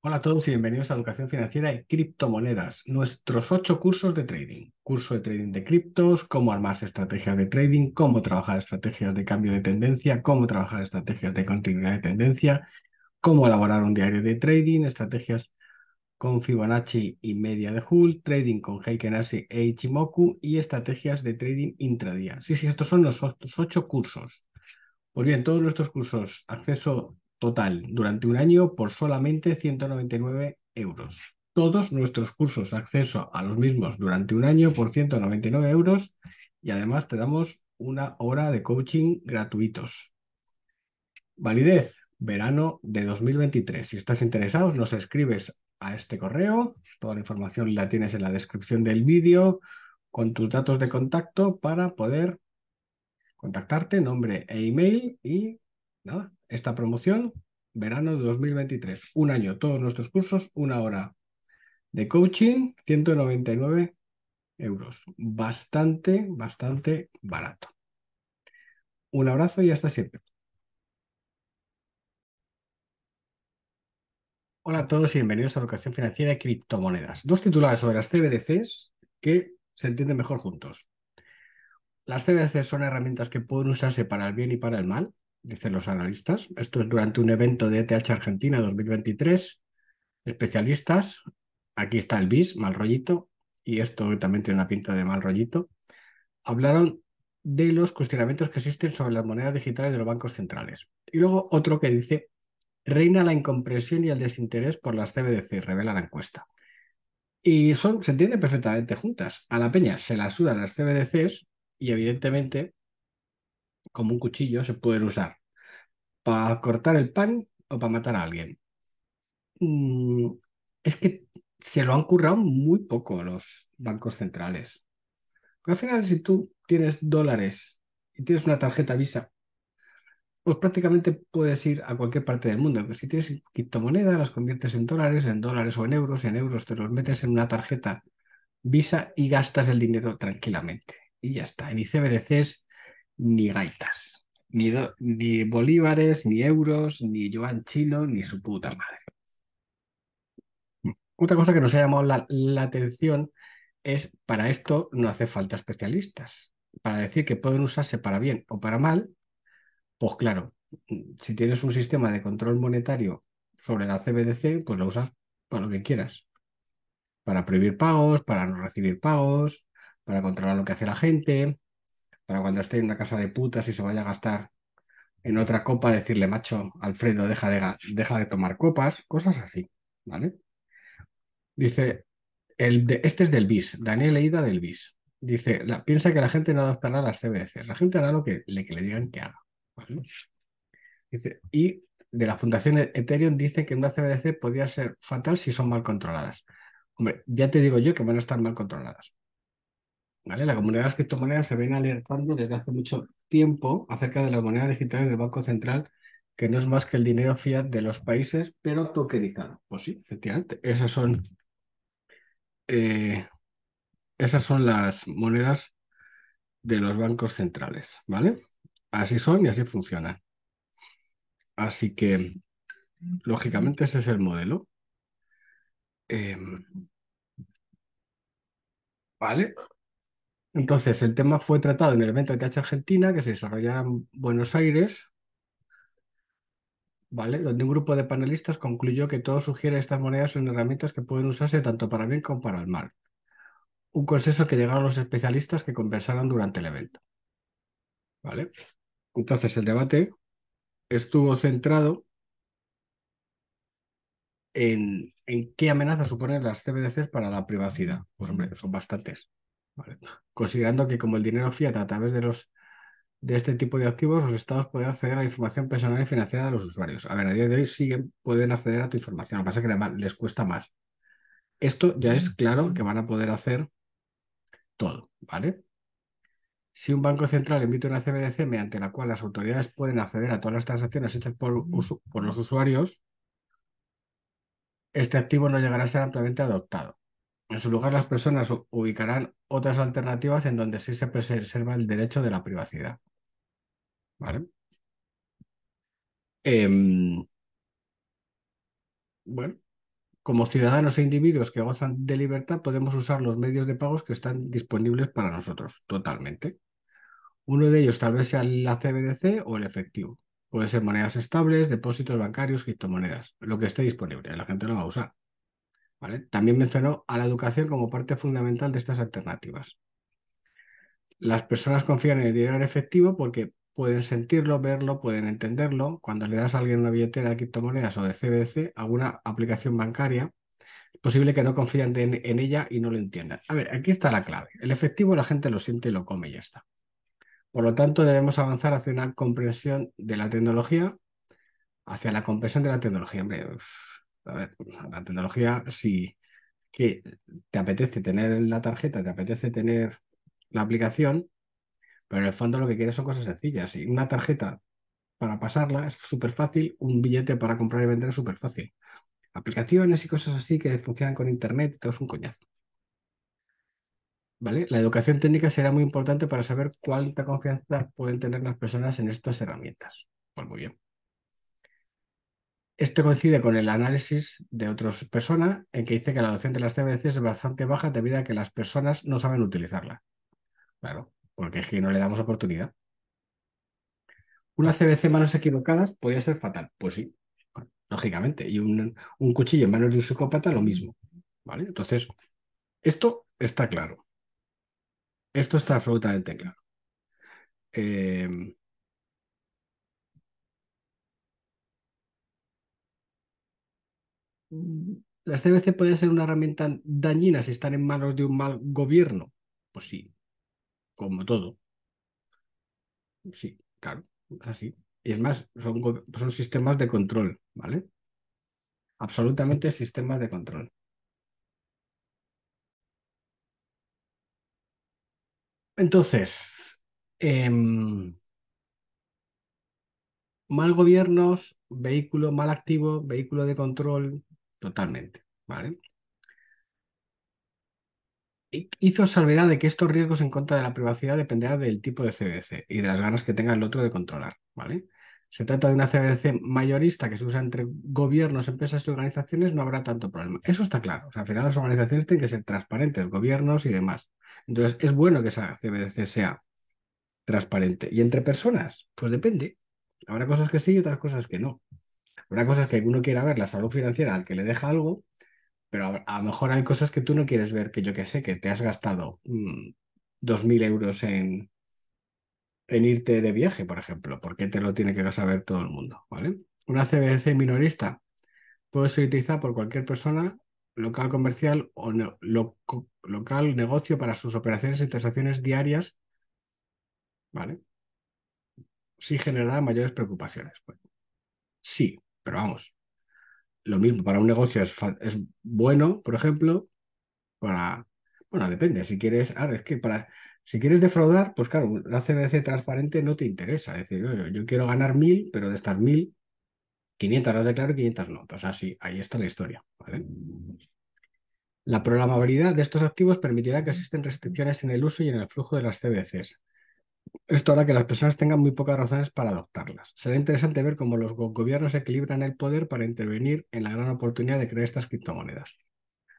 Hola a todos y bienvenidos a Educación Financiera y Criptomonedas, nuestros ocho cursos de trading. Curso de trading de criptos, cómo armarse estrategias de trading, cómo trabajar estrategias de cambio de tendencia, cómo trabajar estrategias de continuidad de tendencia, cómo elaborar un diario de trading, estrategias con Fibonacci y media de Hull, trading con Heiken Ashi e Ichimoku y estrategias de trading intradía. Sí, sí, estos son los ocho cursos. Pues bien, todos nuestros cursos, acceso total durante un año por solamente 199 euros. Todos nuestros cursos, acceso a los mismos durante un año por 199 euros y además te damos una hora de coaching gratuitos. Validez, verano de 2023. Si estás interesado, nos escribes a este correo. Toda la información la tienes en la descripción del vídeo con tus datos de contacto para poder contactarte, nombre e email y nada, esta promoción, verano de 2023. Un año, todos nuestros cursos, una hora de coaching, 199 euros. Bastante, bastante barato. Un abrazo y hasta siempre. Hola a todos y bienvenidos a Educación Financiera y Criptomonedas. Dos titulares sobre las CBDCs que se entienden mejor juntos. Las CBDCs son herramientas que pueden usarse para el bien y para el mal, dicen los analistas. Esto es durante un evento de ETH Argentina 2023. Especialistas, aquí está el BIS, mal rollito, y esto también tiene una pinta de mal rollito, hablaron de los cuestionamientos que existen sobre las monedas digitales de los bancos centrales. Y luego otro que dice, reina la incompresión y el desinterés por las CBDC, revela la encuesta. Y son, se entienden perfectamente juntas. A la peña se la sudan las CBDCs y evidentemente como un cuchillo se pueden usar para cortar el pan o para matar a alguien. Mm, es que se lo han currado muy poco los bancos centrales. al final, si tú tienes dólares y tienes una tarjeta Visa, pues prácticamente puedes ir a cualquier parte del mundo. Pero si tienes criptomonedas, las conviertes en dólares, en dólares o en euros, en euros te los metes en una tarjeta Visa y gastas el dinero tranquilamente. Y ya está. Ni CBDCs ni gaitas. Ni, ni bolívares, ni euros, ni yuan chino, ni su puta madre. Otra cosa que nos ha llamado la, la atención es, para esto no hace falta especialistas. Para decir que pueden usarse para bien o para mal, pues claro, si tienes un sistema de control monetario sobre la CBDC, pues lo usas para lo que quieras. Para prohibir pagos, para no recibir pagos, para controlar lo que hace la gente, para cuando esté en una casa de putas y se vaya a gastar en otra copa, decirle, macho, Alfredo, deja de, deja de tomar copas, cosas así, ¿vale? Dice, el este es del BIS, Daniel Leida del BIS. Dice, piensa que la gente no adoptará las CBDCs, la gente hará lo que le, que le digan que haga. Dice, y de la Fundación Ethereum dice que una CBDC podría ser fatal si son mal controladas. Hombre, ya te digo yo que van a estar mal controladas. La comunidad de las criptomonedas se viene alertando desde hace mucho tiempo acerca de las monedas digitales del Banco Central, que no es más que el dinero fiat de los países, pero tokenizado. Pues sí, efectivamente, esas son, eh, esas son las monedas de los bancos centrales, ¿vale? Así son y así funcionan. Así que, lógicamente, ese es el modelo. Em, ¿vale? Entonces, el tema fue tratado en el evento de TH Argentina, que se desarrollaba en Buenos Aires, ¿vale? Donde un grupo de panelistas concluyó que todo sugiere estas monedas son herramientas que pueden usarse tanto para bien como para el mal. Un consenso que llegaron los especialistas que conversaron durante el evento. ¿Vale? Entonces, el debate estuvo centrado en, en qué amenazas suponen las CBDCs para la privacidad. Pues hombre, son bastantes. Considerando que como el dinero fiat a través de los de este tipo de activos, los estados pueden acceder a la información personal y financiera de los usuarios. A ver, a día de hoy siguen, pueden acceder a tu información, lo que pasa es que les cuesta más. Esto ya es claro que van a poder hacer todo, ¿vale? Si un banco central emite una CBDC mediante la cual las autoridades pueden acceder a todas las transacciones hechas por, por los usuarios, este activo no llegará a ser ampliamente adoptado. En su lugar, las personas ubicarán otras alternativas en donde sí se preserva el derecho de la privacidad. ¿Vale? Em, bueno, como ciudadanos e individuos que gozan de libertad, podemos usar los medios de pagos que están disponibles para nosotros, totalmente. Uno de ellos tal vez sea la CBDC o el efectivo. Pueden ser monedas estables, depósitos bancarios, criptomonedas, lo que esté disponible. La gente lo va a usar. También mencionó a la educación como parte fundamental de estas alternativas. Las personas confían en el dinero en efectivo porque pueden sentirlo, verlo, pueden entenderlo. Cuando le das a alguien una billetera de criptomonedas o de CBDC, alguna aplicación bancaria, es posible que no confíen en, ella y no lo entiendan. A ver, aquí está la clave. El efectivo la gente lo siente y lo come y ya está. Por lo tanto, debemos avanzar hacia una comprensión de la tecnología, hacia la comprensión de la tecnología. Hombre, a ver, la tecnología, si que te apetece tener la tarjeta, te apetece tener la aplicación, pero en el fondo lo que quieres son cosas sencillas. Y una tarjeta para pasarla es súper fácil, un billete para comprar y vender es súper fácil. Aplicaciones y cosas así que funcionan con internet, todo es un coñazo. ¿Vale? La educación técnica será muy importante para saber cuánta confianza pueden tener las personas en estas herramientas. Pues muy bien. Esto coincide con el análisis de otras personas en que dice que la adopción de las CBDC es bastante baja debido a que las personas no saben utilizarla. Claro, porque es que no le damos oportunidad. Una CBC en manos equivocadas podría ser fatal. Pues sí, lógicamente. Y un, cuchillo en manos de un psicópata, lo mismo. ¿Vale? Entonces, esto está claro. Esto está absolutamente claro. Eh, las CBC pueden ser una herramienta dañina si están en manos de un mal gobierno. Pues sí, como todo. Sí, claro, así. Y es más, son, son sistemas de control, ¿vale? Absolutamente sistemas de control. Entonces, em, mal gobiernos, vehículo mal activo, vehículo de control, totalmente, ¿vale? hizo salvedad de que estos riesgos en contra de la privacidad dependerán del tipo de CBDC y de las ganas que tenga el otro de controlar, ¿vale? Se trata de una CBDC mayorista que se usa entre gobiernos, empresas y organizaciones, no habrá tanto problema. Eso está claro. Al final las organizaciones tienen que ser transparentes, gobiernos y demás. Entonces, es bueno que esa CBDC sea transparente. ¿Y entre personas? Pues depende. Habrá cosas que sí y otras cosas que no. Habrá cosas que uno quiera ver la salud financiera al que le deja algo pero a, lo mejor hay cosas que tú no quieres ver, que yo que sé, que te has gastado mm, dos mil euros en, en irte de viaje, por ejemplo. ¿Por qué te lo tiene que saber todo el mundo? ¿Vale? Una CBDC minorista puede ser utilizada por cualquier persona, local comercial o local negocio para sus operaciones y transacciones diarias. ¿Vale? Sí generará mayores preocupaciones. sí, pero vamos, lo mismo, para un negocio es, bueno, por ejemplo, para, bueno, depende, si quieres, ahora es que para, si quieres defraudar, pues claro, la CBC transparente no te interesa, es decir, yo, quiero ganar mil, pero de estas mil, 500 las declaro y 500 no, o sea, sí, ahí está la historia, La programabilidad de estos activos permitirá que existen restricciones en el uso y en el flujo de las CBCs, esto hará que las personas tengan muy pocas razones para adoptarlas. Será interesante ver cómo los gobiernos equilibran el poder para intervenir en la gran oportunidad de crear estas criptomonedas.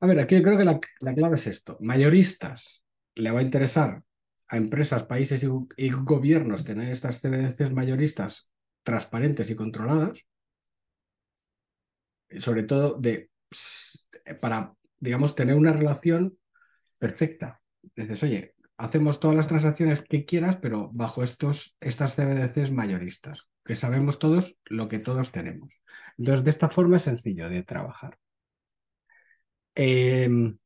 A ver, aquí creo que la, clave es esto. Mayoristas le va a interesar a empresas, países y, gobiernos tener estas CBDCs mayoristas transparentes y controladas, sobre todo de, para, digamos, tener una relación perfecta. Dices, oye, hacemos todas las transacciones que quieras, pero bajo estos, estas CBDCs mayoristas, que sabemos todos lo que todos tenemos. Entonces, de esta forma es sencillo de trabajar. Em,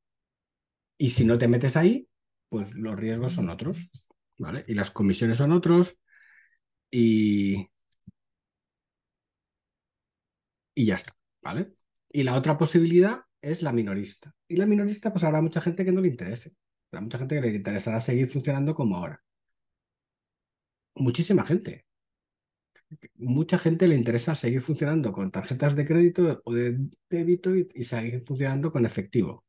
y si no te metes ahí, pues los riesgos son otros, ¿vale? Y las comisiones son otros y, y ya está, ¿vale? Y la otra posibilidad es la minorista. Y la minorista, pues habrá mucha gente que no le interese mucha gente que le interesará seguir funcionando como ahora. Muchísima gente. Mucha gente le interesa seguir funcionando con tarjetas de crédito o de débito y, seguir funcionando con efectivo.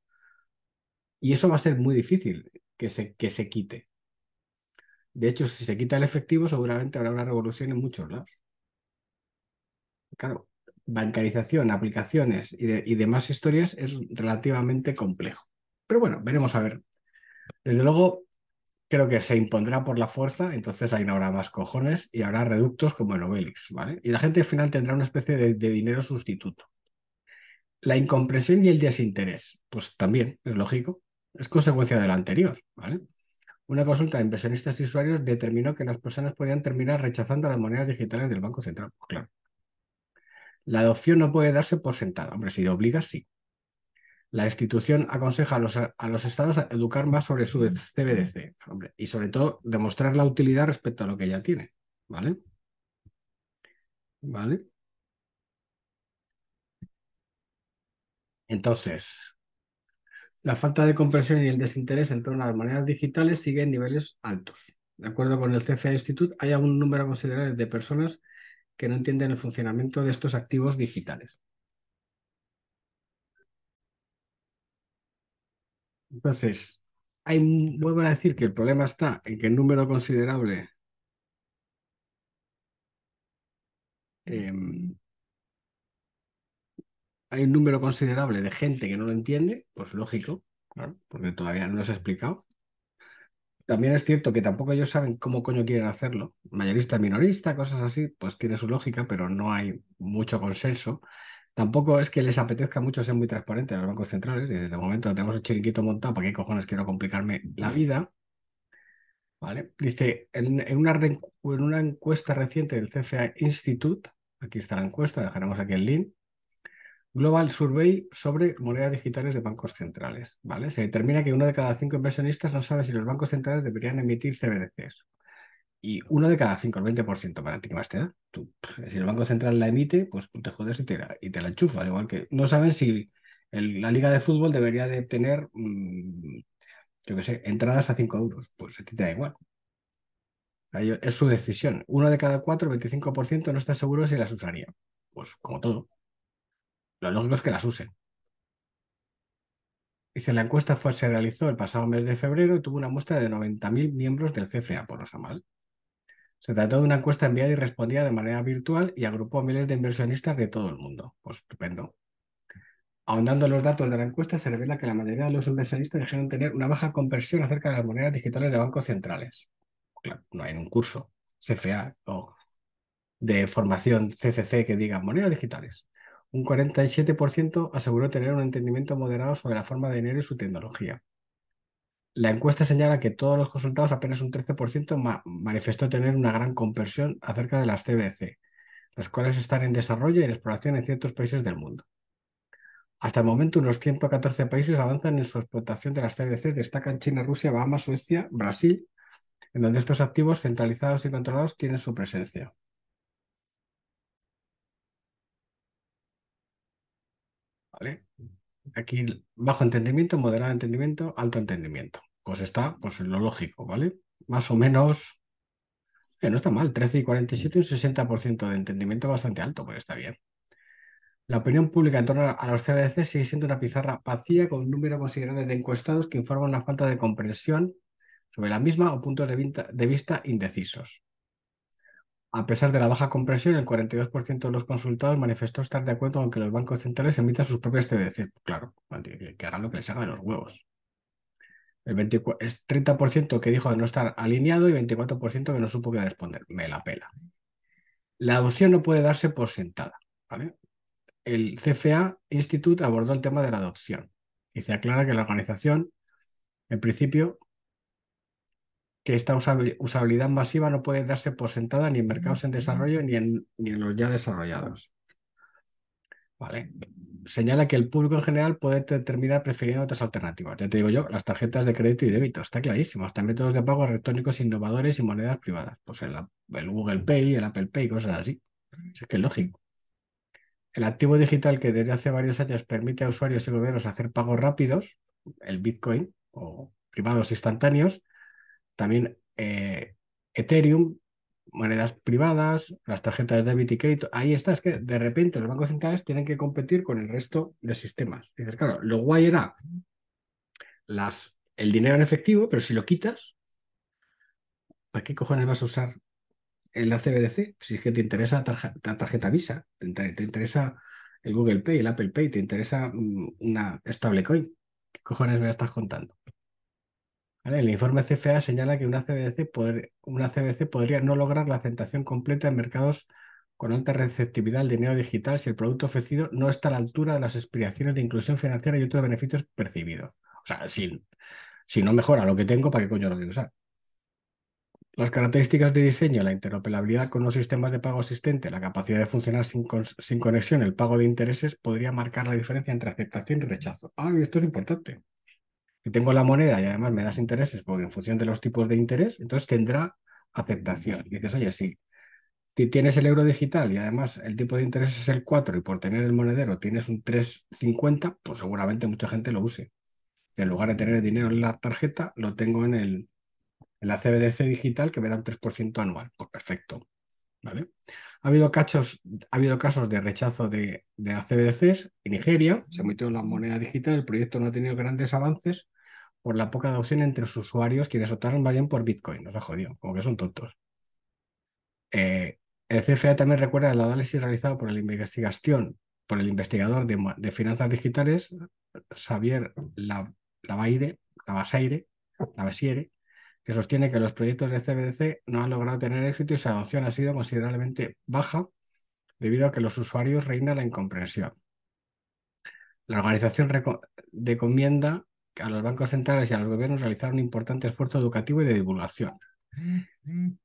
Y eso va a ser muy difícil que se, que se quite. De hecho, si se quita el efectivo, seguramente habrá una revolución en muchos lados. Claro, bancarización, aplicaciones y, demás historias es relativamente complejo. Pero bueno, veremos a ver. Desde luego, creo que se impondrá por la fuerza, entonces ahí no habrá más cojones y habrá reductos como en Obelix, ¿vale? Y la gente al final tendrá una especie de, dinero sustituto. La incomprensión y el desinterés, pues también es lógico, es consecuencia de lo anterior. Una consulta de inversionistas y usuarios determinó que las personas podían terminar rechazando las monedas digitales del Banco Central. Claro. La adopción no puede darse por sentada. Hombre, si te sí. La institución aconseja a los, estados a educar más sobre su CBDC y sobre todo demostrar la utilidad respecto a lo que ya tiene. ¿Vale? ¿Vale? Entonces, la falta de comprensión y el desinterés en torno a las monedas digitales sigue en niveles altos. De acuerdo con el CFA Institute, hay un número considerable de personas que no entienden el funcionamiento de estos activos digitales. Entonces, hay, vuelvo a decir que el problema está en que el número considerable em, hay un número considerable de gente que no lo entiende, pues lógico, claro, porque todavía no lo has explicado. También es cierto que tampoco ellos saben cómo coño quieren hacerlo. Mayorista, minorista, cosas así, pues tiene su lógica, pero no hay mucho consenso. Tampoco es que les apetezca mucho ser muy transparentes a los bancos centrales, desde el momento tenemos el chiringuito montado, ¿para qué cojones quiero complicarme la vida? ¿Vale? Dice, en, una, en una encuesta reciente del CFA Institute, aquí está la encuesta, dejaremos aquí el link, Global Survey sobre monedas digitales de bancos centrales. ¿vale? Se determina que uno de cada cinco inversionistas no sabe si los bancos centrales deberían emitir CBDCs. Y uno de cada cinco, el 20%, para ti que más te da. si el Banco Central la emite, pues te jodes y te, la, y te la enchufa. Al igual que no saben si la Liga de Fútbol debería de tener, mm, yo qué sé, entradas a 5 euros. Pues a ti te da igual. Es su decisión. Uno de cada cuatro, el 25%, no está seguro si las usaría. Pues como todo. Lo lógico es que las usen. Dice, la encuesta fue, se realizó el pasado mes de febrero y tuvo una muestra de 90.000 miembros del CFA, por no mal. Se trató de una encuesta enviada y respondida de manera virtual y agrupó a miles de inversionistas de todo el mundo. Pues estupendo. Ahondando los datos de la encuesta, se revela que la mayoría de los inversionistas dijeron tener una baja conversión acerca de las monedas digitales de bancos centrales. Claro, no hay un curso CFA o de formación CCC que diga monedas digitales. Un 47% aseguró tener un entendimiento moderado sobre la forma de dinero y su tecnología. La encuesta señala que todos los consultados, apenas un 13%, manifestó tener una gran conversión acerca de las CBC, las cuales están en desarrollo y en exploración en ciertos países del mundo. Hasta el momento, unos 114 países avanzan en su explotación de las CBC, destacan China, Rusia, Bahamas, Suecia, Brasil, en donde estos activos centralizados y controlados tienen su presencia. Aquí bajo entendimiento, moderado entendimiento, alto entendimiento. Pues está pues en lo lógico, ¿vale? Más o menos, eh, no está mal, 13 y 47, un 60% de entendimiento bastante alto, pues está bien. La opinión pública en torno a los CBDC sigue siendo una pizarra vacía con un número considerable de encuestados que informan una falta de comprensión sobre la misma o puntos de vista indecisos. A pesar de la baja compresión, el 42% de los consultados manifestó estar de acuerdo con que los bancos centrales emitan sus propias CDC. Claro, que, hagan lo que les haga de los huevos. El 24, es 30% que dijo de no estar alineado y 24% que no supo qué responder. Me la pela. La adopción no puede darse por sentada. El CFA Institute abordó el tema de la adopción y se aclara que la organización, en principio, que esta usabilidad masiva no puede darse por sentada ni en mercados en desarrollo ni en, ni en los ya desarrollados. Vale. Señala que el público en general puede terminar prefiriendo otras alternativas. Ya te digo yo, las tarjetas de crédito y débito, está clarísimo. Hasta métodos de pago electrónicos innovadores y monedas privadas. Pues el, Google Pay, el Apple Pay, cosas así. Es que es lógico. El activo digital que desde hace varios años permite a usuarios y gobiernos hacer pagos rápidos, el Bitcoin o privados instantáneos, también eh, Ethereum, monedas privadas, las tarjetas de débito y crédito. Ahí está, es que de repente los bancos centrales tienen que competir con el resto de sistemas. dices, claro, lo guay era el dinero en efectivo, pero si lo quitas, ¿para qué cojones vas a usar en la CBDC. Si es que te interesa la tarjeta Visa, te, te, interesa el Google Pay, el Apple Pay, te interesa mm, una stablecoin. ¿Qué cojones me estás contando? El informe CFA señala que una CBDC, una CBDC podría no lograr la aceptación completa en mercados con alta receptividad al dinero digital si el producto ofrecido no está a la altura de las aspiraciones de inclusión financiera y otros beneficios percibidos. O sea, si, si no mejora lo que tengo, ¿para qué coño lo quiero usar? Las características de diseño, la interoperabilidad con los sistemas de pago existentes, la capacidad de funcionar sin, sin, conexión, el pago de intereses, podría marcar la diferencia entre aceptación y rechazo. Ah, esto es importante. Si tengo la moneda y además me das intereses, porque en función de los tipos de interés, entonces tendrá aceptación. Y dices, oye, sí, si tienes el euro digital y además el tipo de interés es el 4 y por tener el monedero tienes un 3,50, pues seguramente mucha gente lo use. en lugar de tener el dinero en la tarjeta, lo tengo en, el, en la CBDC digital que me da un 3% anual. Pues perfecto. ¿Vale? Ha habido, casos, ha habido casos de rechazo de, de. En Nigeria se metió la moneda digital, el proyecto no ha tenido grandes avances por la poca adopción entre los usuarios quienes optaron más bien por Bitcoin. Nos ha jodido, como que son tontos. Eh, el CFA también recuerda el análisis realizado por, el investigación, por el investigador de, finanzas digitales, Xavier Lavaire, Lavaseire, Lavasiere, que sostiene que los proyectos de CBDC no han logrado tener éxito y su adopción ha sido considerablemente baja debido a que los usuarios reina la incomprensión. La organización recomienda a los bancos centrales y a los gobiernos realizar un importante esfuerzo educativo y de divulgación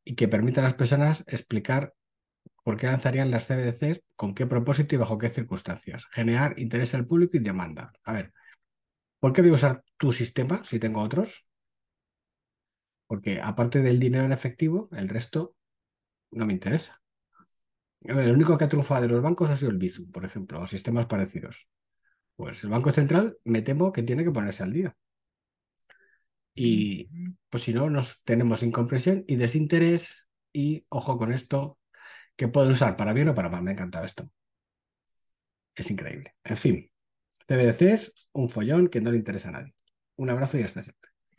y que permita a las personas explicar por qué lanzarían las CBDCs, con qué propósito y bajo qué circunstancias. Generar interés al público y demanda. A ver, ¿por qué voy a usar tu sistema si tengo otros? Porque aparte del dinero en efectivo, el resto no me interesa. El único que ha triunfado de los bancos ha sido el Bizum, por ejemplo, o sistemas parecidos. Pues el Banco Central me temo que tiene que ponerse al día. Y pues si no, nos tenemos incompresión y desinterés y ojo con esto, que pueden usar para bien o para mal. Me ha encantado esto. Es increíble. En fin, TBDC es un follón que no le interesa a nadie. Un abrazo y hasta siempre.